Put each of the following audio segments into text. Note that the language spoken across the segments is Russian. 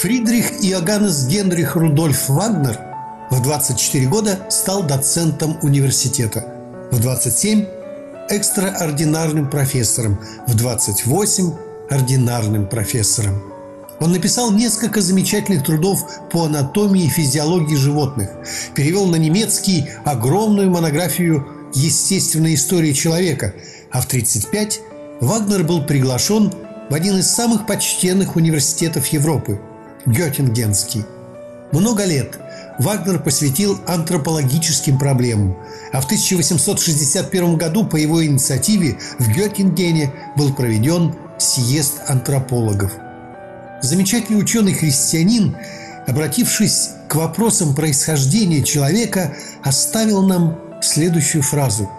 Фридрих Иоганнес Генрих Рудольф Вагнер в 24 года стал доцентом университета, в 27 – экстраординарным профессором, в 28 – ординарным профессором. Он написал несколько замечательных трудов по анатомии и физиологии животных, перевел на немецкий огромную монографию естественной истории человека, а в 1935 Вагнер был приглашен в один из самых почтенных университетов Европы – Геттингенский. Много лет Вагнер посвятил антропологическим проблемам, а в 1861 году по его инициативе в Геттингене был проведен съезд антропологов. Замечательный ученый-христианин, обратившись к вопросам происхождения человека, оставил нам следующую фразу.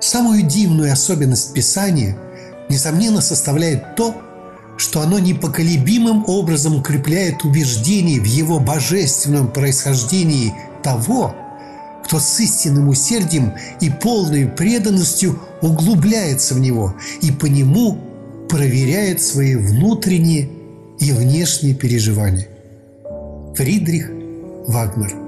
Самую дивную особенность Писания, несомненно, составляет то, что оно непоколебимым образом укрепляет убеждение в его божественном происхождении того, кто с истинным усердием и полной преданностью углубляется в него и по нему проверяет свои внутренние и внешние переживания. Фридрих Вагнер